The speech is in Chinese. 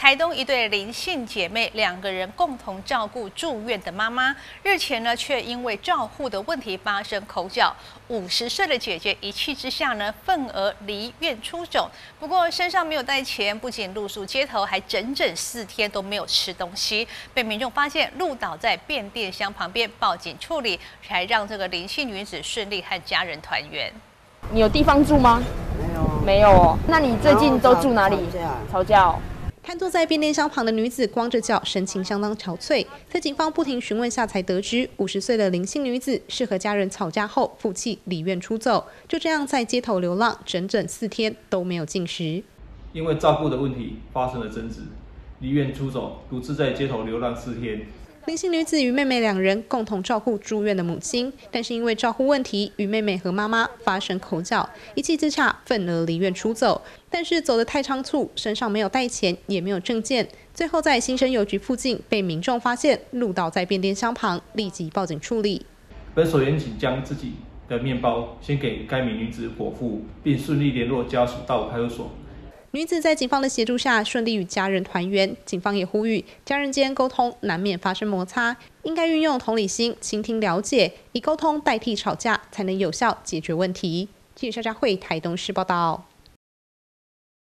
台东一对林姓姐妹，两个人共同照顾住院的妈妈，日前呢却因为照护的问题发生口角。五十岁的姐姐一气之下呢，愤而离院出走。不过身上没有带钱，不仅露宿街头，还整整四天都没有吃东西。被民众发现路倒在变电箱旁边，报警处理，才让这个林姓女子顺利和家人团圆。你有地方住吗？没有，没有哦。那你最近都住哪里？吵架。瘫坐在变电箱旁的女子光着脚，神情相当憔悴。在警方不停询问下，才得知五十岁的林姓女子是和家人吵架后负气离院出走，就这样在街头流浪整整四天都没有进食。因为照顾的问题发生了争执，离院出走，独自在街头流浪四天。林姓女子与妹妹两人共同照顾住院的母亲，但是因为照顾问题，与妹妹和妈妈发生口角，一气之下愤而离院出走。但是走得太仓促，身上没有带钱，也没有证件，最后在新生邮局附近被民众发现，路倒在变电箱旁，立即报警处理。本所员警将自己的面包先给该名女子伙父，并顺利联络家属到派出所。女子在警方的协助下顺利与家人团圆。警方也呼吁家人间沟通难免发生摩擦，应该运用同理心倾听了解，以沟通代替吵架，才能有效解决问题。记者肖佳慧台东市报道。